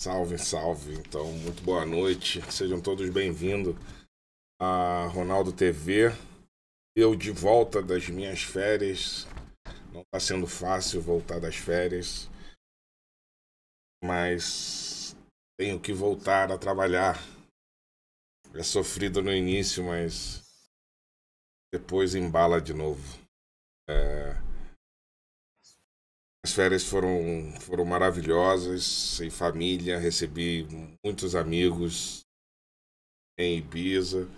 Salve, salve. Então, muito boa noite. Sejam todos bem-vindos a Ronaldo TV. Eu de volta das minhas férias. Não está sendo fácil voltar das férias, mas tenho que voltar a trabalhar. É sofrido no início, mas depois embala de novo. É... As férias foram, foram maravilhosas, em família, recebi muitos amigos em Ibiza.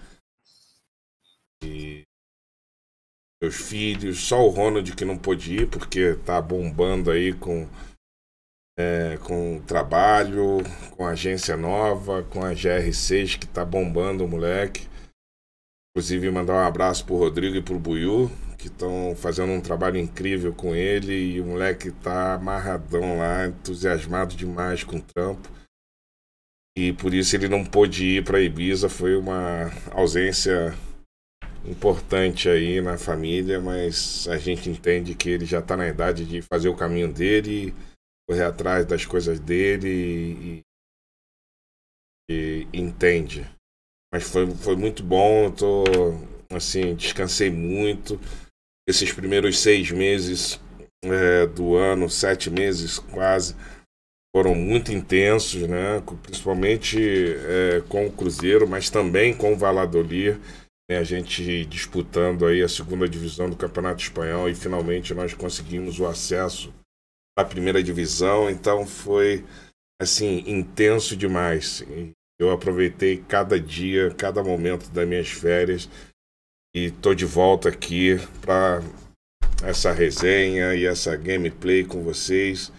E meus filhos, só o Ronald que não pôde ir, porque tá bombando aí com, é, com trabalho, com agência nova, com a GR6 que tá bombando o moleque. Inclusive mandar um abraço pro Rodrigo e pro Buiu, que estão fazendo um trabalho incrível com ele e o moleque tá amarradão lá, entusiasmado demais com o trampo. E por isso ele não pôde ir para Ibiza, foi uma ausência importante aí na família, mas a gente entende que ele já está na idade de fazer o caminho dele, correr atrás das coisas dele e, e entende. Mas foi, foi muito bom, eu tô assim, descansei muito esses primeiros seis meses é, do ano, sete meses quase, foram muito intensos, né? principalmente é, com o Cruzeiro, mas também com o Valladolid. Né? A gente disputando aí a segunda divisão do Campeonato Espanhol e finalmente nós conseguimos o acesso à primeira divisão. Então foi assim intenso demais. Eu aproveitei cada dia, cada momento das minhas férias e tô de volta aqui para essa resenha e essa gameplay com vocês.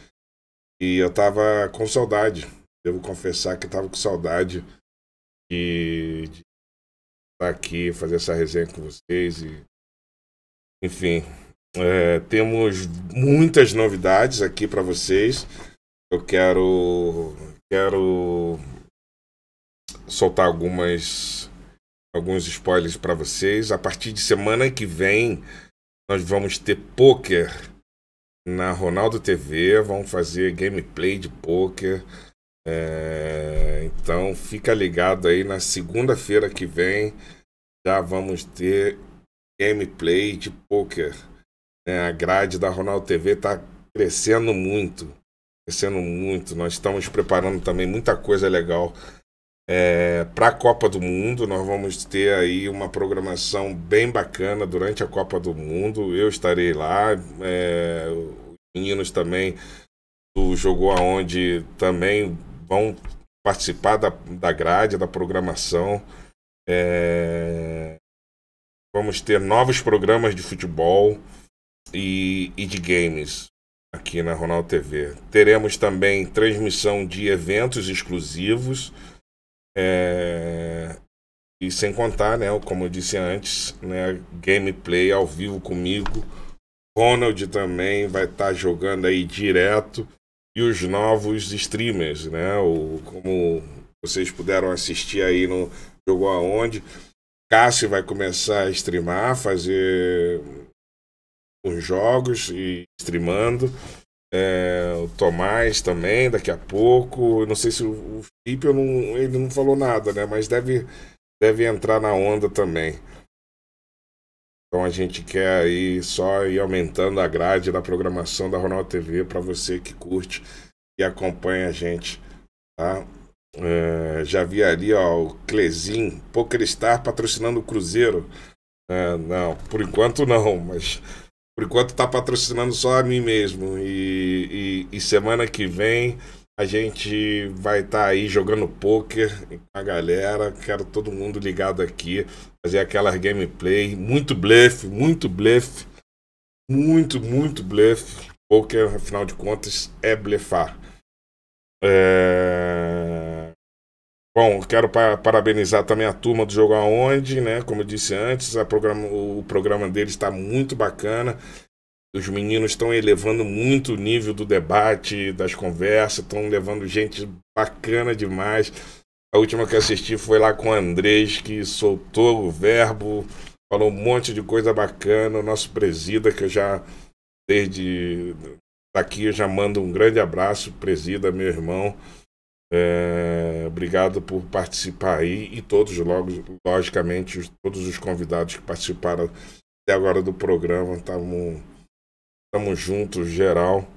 E eu tava com saudade. Devo confessar que tava com saudade de, de estar aqui, fazer essa resenha com vocês. E, enfim, é, temos muitas novidades aqui para vocês. Eu quero, quero soltar algumas alguns spoilers para vocês. A partir de semana que vem, nós vamos ter poker na Ronaldo TV. Vamos fazer gameplay de poker. É... Então fica ligado aí na segunda-feira que vem. Já vamos ter gameplay de poker. É, a grade da Ronaldo TV está crescendo muito. Crescendo muito. Nós estamos preparando também muita coisa legal é, para a Copa do Mundo. Nós vamos ter aí uma programação bem bacana durante a Copa do Mundo. Eu estarei lá, é, os meninos também do Jogou Aonde também vão participar da, da grade, da programação. É, vamos ter novos programas de futebol e, e de games aqui na Ronaldo TV. Teremos também transmissão de eventos exclusivos é... E sem contar, né, como eu disse antes, né, gameplay ao vivo comigo. Ronald também vai estar tá jogando aí direto. E os novos streamers, né? O, como vocês puderam assistir aí no Jogou Aonde. Cássio vai começar a streamar, fazer os jogos e streamando. É, o Tomás também, daqui a pouco. Não sei se o, o Felipe não, ele não falou nada, né? Mas deve, deve entrar na onda também. Então a gente quer aí só ir aumentando a grade da programação da Ronaldo TV para você que curte e acompanha a gente, tá? É, já vi ali, ó, o Clezin, PokerStar patrocinando o Cruzeiro. É, não, por enquanto não, mas por enquanto tá patrocinando só a mim mesmo. E, e, e semana que vem a gente vai estar tá aí jogando poker com a galera. Quero todo mundo ligado aqui. Fazer aquela gameplay. Muito blefe, muito blefe. Muito, muito blefe. Poker, afinal de contas, é blefar. É... Bom, quero parabenizar também a turma do Jogo Aonde, né? Como eu disse antes, programa, o programa deles está muito bacana. Os meninos estão elevando muito o nível do debate, das conversas, estão levando gente bacana demais. A última que assisti foi lá com o Andrés, que soltou o verbo, falou um monte de coisa bacana. O nosso presida, que eu já, desde daqui, eu já mando um grande abraço, presida, meu irmão. É, obrigado por participar aí e todos, logo, logicamente, todos os convidados que participaram até agora do programa. Estamos juntos, geral.